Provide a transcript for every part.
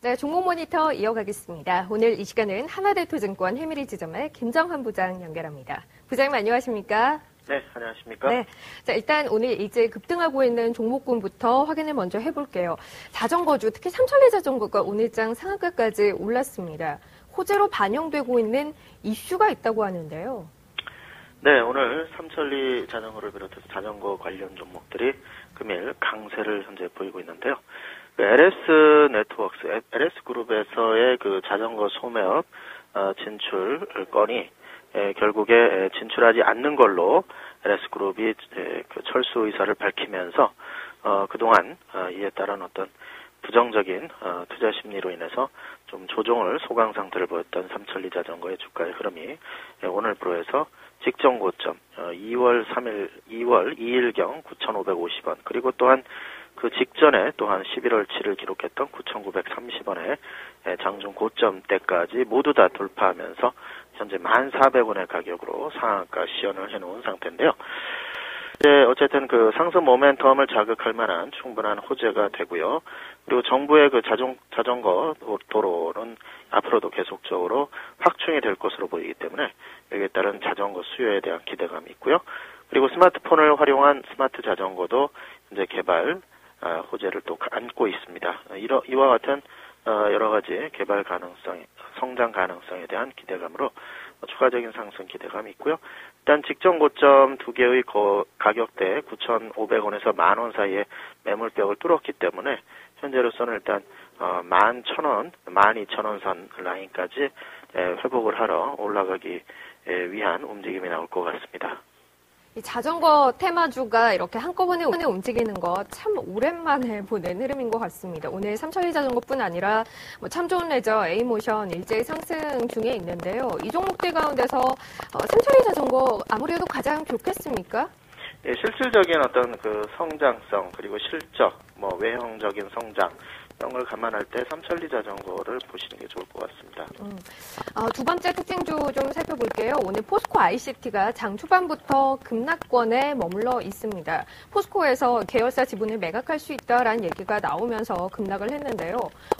네, 종목 모니터 이어가겠습니다. 오늘 이 시간은 하나대투증권 해밀리 지점의 김정환 부장 연결합니다. 부장님 안녕하십니까? 네, 안녕하십니까? 네. 자, 일단 오늘 이제 급등하고 있는 종목군부터 확인을 먼저 해볼게요. 자전거주, 특히 삼천리 자전거가 오늘장 상한가까지 올랐습니다. 호재로 반영되고 있는 이슈가 있다고 하는데요. 네, 오늘 삼천리 자전거를 비롯해서 자전거 관련 종목들이 금일 강세를 현재 보이고 있는데요. 그 LS 네트워크스, LS 그룹에서의 그 자전거 소매업 어, 진출 건이 에, 결국에 에, 진출하지 않는 걸로 LS 그룹이 에, 그 철수 의사를 밝히면서 어, 그동안 어, 이에 따른 어떤 부정적인 어, 투자 심리로 인해서 좀 조정을 소강 상태를 보였던 삼천리 자전거의 주가의 흐름이 예, 오늘부로 해서 직전 고점 어, 2월 3일 2월 2일경 9,550원 그리고 또한 그 직전에 또한 11월 7일 기록했던 9,930원의 장중 고점 때까지 모두 다 돌파하면서 현재 1,400원의 가격으로 상한가 시연을 해놓은 상태인데요. 이제 어쨌든 그 상승 모멘텀을 자극할 만한 충분한 호재가 되고요. 그리고 정부의 그 자전, 자전거 도로는 앞으로도 계속적으로 확충이 될 것으로 보이기 때문에 여기에 따른 자전거 수요에 대한 기대감이 있고요. 그리고 스마트폰을 활용한 스마트 자전거도 현재 개발 아, 호재를 또 안고 있습니다. 이러, 이와 같은 어, 여러 가지 개발 가능성, 성장 가능성에 대한 기대감으로 추가적인 상승 기대감이 있고요. 일단 직전 고점 두 개의 거, 가격대 9,500원에서 만 원 사이에 매물벽을 뚫었기 때문에 현재로서는 일단 어, 11,000원, 12,000원 선 라인까지 에, 회복을 하러 올라가기 에, 위한 움직임이 나올 것 같습니다. 자전거 테마주가 이렇게 한꺼번에 움직이는 거 참 오랜만에 보는 흐름인 것 같습니다. 오늘 삼천리 자전거뿐 아니라 뭐 참 좋은 레저, A모션 일제히 상승 중에 있는데요. 이 종목들 가운데서 어, 삼천리 자전거 아무래도 가장 좋겠습니까? 네, 실질적인 어떤 그 성장성 그리고 실적, 뭐 외형적인 성장 이런 걸 감안할 때 삼천리 자전거를 보시는 게 좋을 것 같습니다. 음. 아, 두 번째 특징주 좀 살펴볼게요. 오늘 포스코 ICT가 장 초반부터 급락권에 머물러 있습니다. 포스코에서 계열사 지분을 매각할 수 있다라는 얘기가 나오면서 급락을 했는데요.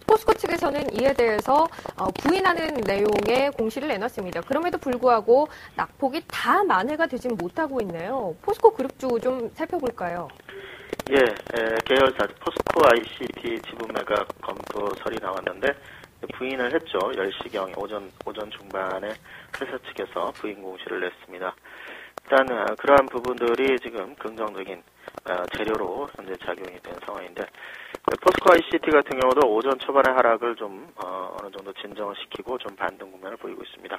포스코 측에서는 이에 대해서 어, 부인하는 내용의 공시를 내놨습니다. 그럼에도 불구하고 낙폭이 다 만회가 되진 못하고 있네요. 포스코 그룹주 좀 살펴볼까요? 예, 에, 계열사 포스코 ICT 지분 매각 검토설이 나왔는데 부인을 했죠. 10시경 오전 오전 중반에 회사 측에서 부인 공시를 냈습니다. 일단 어, 그러한 부분들이 지금 긍정적인 어, 재료로 현재 작용이 된 상황인데 포스코 ICT 같은 경우도 오전 초반의 하락을 좀 어, 느 정도 진정을 시키고 좀 반등 국면을 보이고 있습니다.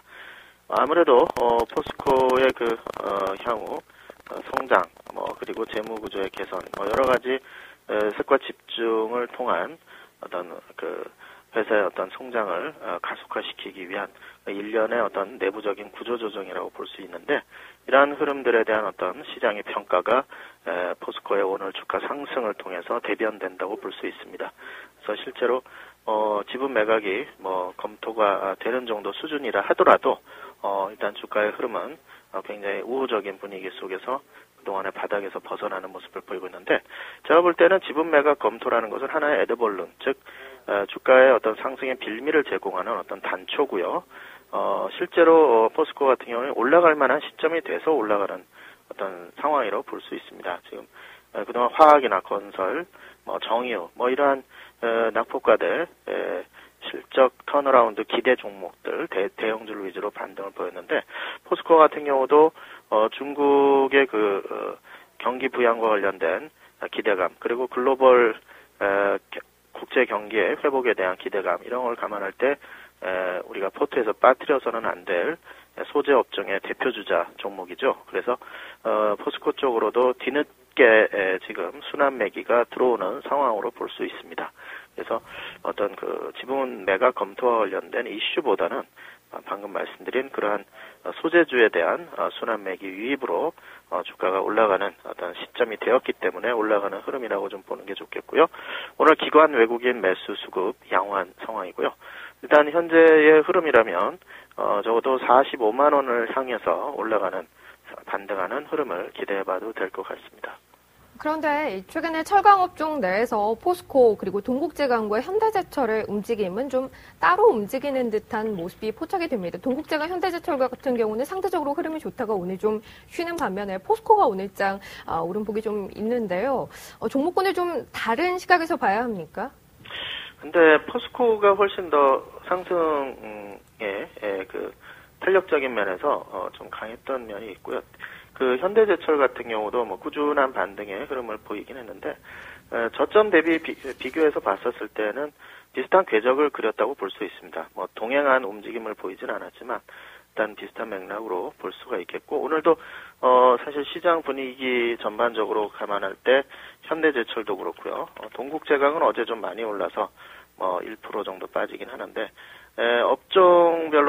아무래도 어, 포스코의 그 어, 향후 어, 성장, 뭐 그리고 재무 구조의 개선, 뭐 여러 가지 색과 집중을 통한 어떤 그 회사의 어떤 성장을 어, 가속화시키기 위한 일련의 어떤 내부적인 구조조정이라고 볼 수 있는데 이러한 흐름들에 대한 어떤 시장의 평가가 포스코의 오늘 주가 상승을 통해서 대변된다고 볼 수 있습니다. 그래서 실제로 어, 지분 매각이 뭐 검토가 되는 정도 수준이라 하더라도 어, 일단 주가의 흐름은 어, 굉장히 우호적인 분위기 속에서 그 동안의 바닥에서 벗어나는 모습을 보이고 있는데 제가 볼 때는 지분 매각 검토라는 것은 하나의 에드벌룬 즉 어, 주가의 어떤 상승의 빌미를 제공하는 어떤 단초고요. 어, 실제로 어, 포스코 같은 경우는 올라갈 만한 시점이 돼서 올라가는 어떤 상황이라고 볼 수 있습니다. 지금 어, 그동안 화학이나 건설, 뭐 정유, 뭐 이러한 어, 낙폭과대 에, 실적 turnaround 기대 종목들 대, 대형주 위주로 반등을 보였는데 포스코 같은 경우도 어, 중국의 그 어, 경기 부양과 관련된 기대감 그리고 글로벌 에, 국제 경기의 회복에 대한 기대감 이런 걸 감안할 때 에, 우리가 포트에서 빠뜨려서는 안 될 소재 업종의 대표 주자 종목이죠. 그래서 어, 포스코 쪽으로도 뒤늦게 에, 지금 순환 매기가 들어오는 상황으로 볼 수 있습니다. 그래서 어떤 그 지분 매각 검토와 관련된 이슈보다는 방금 말씀드린 그러한 소재주에 대한 순환 매기 유입으로 어, 주가가 올라가는 어떤 시점이 되었기 때문에 올라가는 흐름이라고 좀 보는 게 좋겠고요. 오늘 기관 외국인 매수 수급 양호한 상황이고요. 일단 현재의 흐름이라면 어, 적어도 45만 원을 향해서 올라가는 반등하는 흐름을 기대해봐도 될 것 같습니다. 그런데 최근에 철강업종 내에서 포스코 그리고 동국제강과 현대제철의 움직임은 좀 따로 움직이는 듯한 모습이 포착이 됩니다. 동국제강, 현대제철 같은 경우는 상대적으로 흐름이 좋다가 오늘 좀 쉬는 반면에 포스코가 오늘장 아, 오름폭이 좀 있는데요. 어, 종목군을 좀 다른 시각에서 봐야 합니까? 근데 포스코가 훨씬 더 상승에 예, 그 탄력적인 면에서 어, 좀 강했던 면이 있고요. 그 현대제철 같은 경우도 뭐 꾸준한 반등의 흐름을 보이긴 했는데 에, 저점 대비 비, 비 교해서 봤었을 때는 비슷한 궤적을 그렸다고 볼 수 있습니다. 뭐 동행한 움직임을 보이진 않았지만 일단 비슷한 맥락으로 볼 수가 있겠고 오늘도 어 사실 시장 분위기 전반적으로 감안할 때 현대제철도 그렇고요. 어, 동국제강은 어제 좀 많이 올라서 뭐 1% 정도 빠지긴 하는데 에,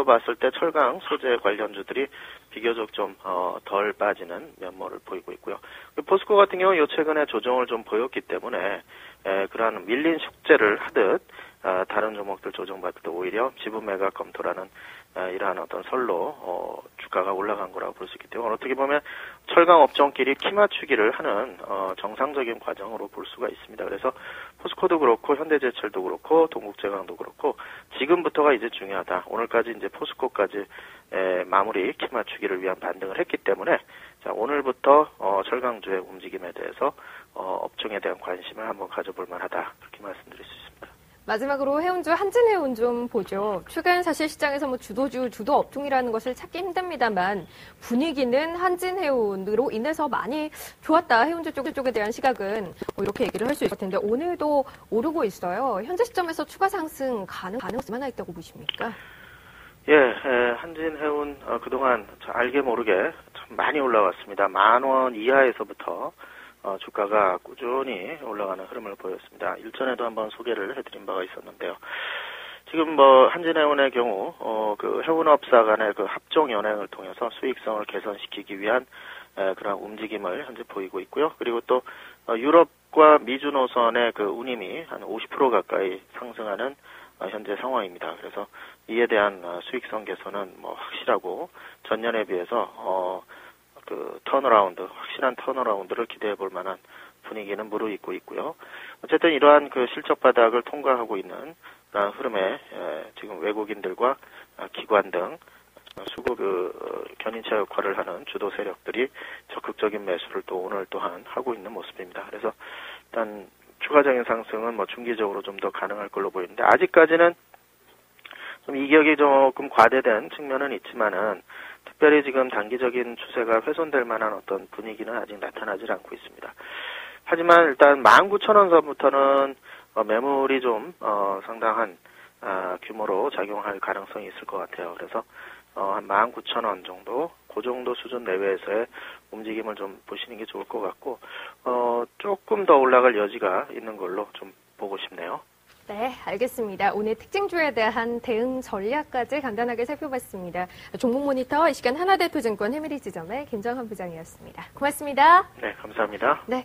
업종별로 봤을 때 철강 소재 관련주들이 비교적 좀 어, 덜 빠지는 면모를 보이고 있고요. 포스코 같은 경우 요 최근에 조정을 좀 보였기 때문에 에, 그러한 밀린 숙제를 하듯 어, 다른 종목들 조정받을 때 오히려 지분 매각 검토라는 어, 이러한 어떤 설로 어, 주가가 올라간 거라고 볼 수 있기 때문에 어떻게 보면 철강 업종끼리 키 맞추기를 하는 어, 정상적인 과정으로 볼 수가 있습니다. 그래서 포스코도 그렇고 현대제철도 그렇고 동국제강도 그렇고 지금부터가 이제 중요하다. 오늘까지 이제 포스코까지 에, 마무리 키 맞추기를 위한 반등을 했기 때문에 자, 오늘부터 어, 철강주의 움직임에 대해서 어, 업종에 대한 관심을 한번 가져볼 만하다. 그렇게 말씀드릴 수 있습니다. 마지막으로 해운주 한진해운 좀 보죠. 최근 사실 시장에서 뭐 주도주, 주도 업종이라는 것을 찾기 힘듭니다만 분위기는 한진해운으로 인해서 많이 좋았다. 해운주 쪽, 쪽에 대한 시각은 뭐 이렇게 얘기를 할 수 있을 텐데 오늘도 오르고 있어요. 현재 시점에서 추가 상승 가능, 가능성이 얼마나 있다고 보십니까? 예, 에, 한진해운 어, 그동안 알게 모르게 참 많이 올라왔습니다. 만 원 이하에서부터 어, 주가가 꾸준히 올라가는 흐름을 보였습니다. 일전에도 한번 소개를 해드린 바가 있었는데요. 지금 뭐 한진해운의 경우 어, 그 해운업사 간의 그 합종 연행을 통해서 수익성을 개선시키기 위한 에, 그런 움직임을 현재 보이고 있고요. 그리고 또 어, 유럽과 미주 노선의 그 운임이 한 50% 가까이 상승하는 어, 현재 상황입니다. 그래서 이에 대한 어, 수익성 개선은 뭐 확실하고 전년에 비해서 어, 그 turnaround 확실한 turnaround를 기대해 볼 만한 분위기는 무르익고 있고요. 어쨌든 이러한 그 실적 바닥을 통과하고 있는 흐름에 에, 지금 외국인들과 아, 기관 등 수급 그 어, 견인차 역할을 하는 주도 세력들이 적극적인 매수를 또 오늘 또한 하고 있는 모습입니다. 그래서 일단 추가적인 상승은 뭐 중기적으로 좀 더 가능할 걸로 보이는데 아직까지는 좀 이격이 조금 과대된 측면은 있지만은 특별히 지금 단기적인 추세가 훼손될 만한 어떤 분위기는 아직 나타나지 않고 있습니다. 하지만 일단 19,000원 선부터는 어, 매물이 좀 어, 상당한 아, 규모로 작용할 가능성이 있을 것 같아요. 그래서 어, 한 19,000원 정도, 그 정도 수준 내외에서의 움직임을 좀 보시는 게 좋을 것 같고, 어, 조금 더 올라갈 여지가 있는 걸로 좀 보고 싶네요. 네, 알겠습니다. 오늘 특징주에 대한 대응 전략까지 간단하게 살펴봤습니다. 종목 모니터 이 시간 하나대표증권 해미리 지점의 김정환 부장이었습니다. 고맙습니다. 네, 감사합니다. 네.